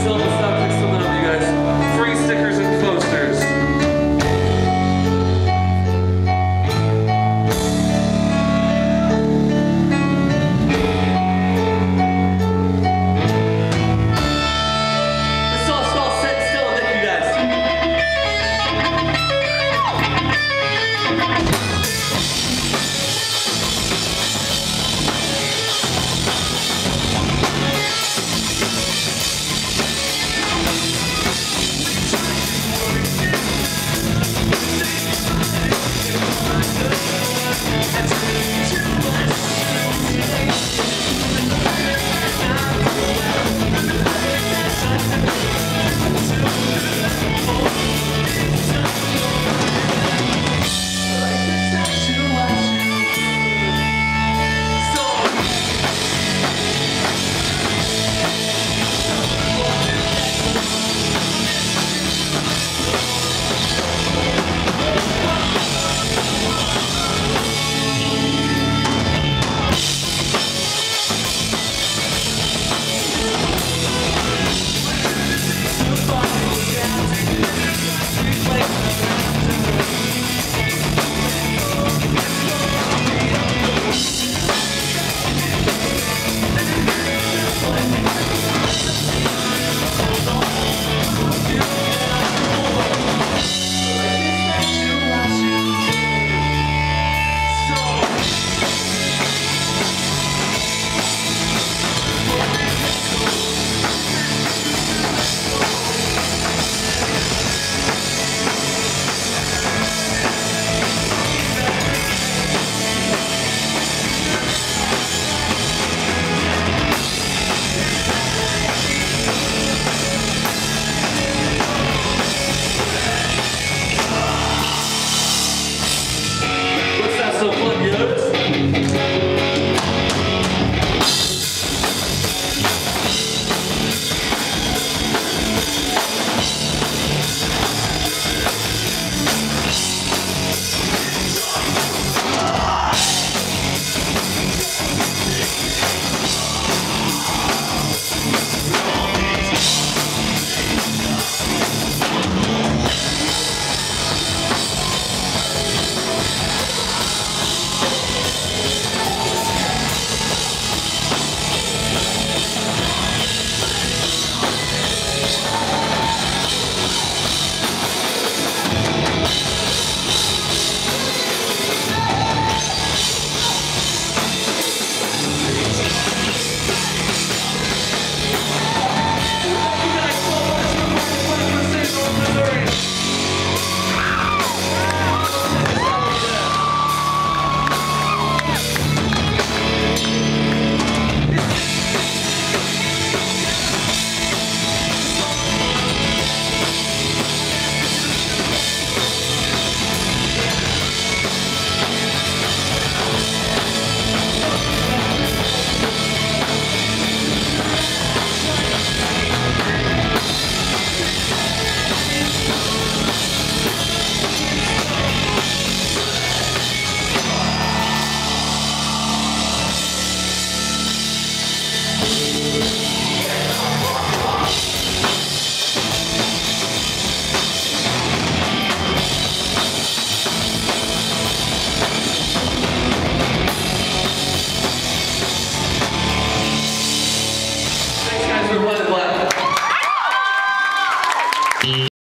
really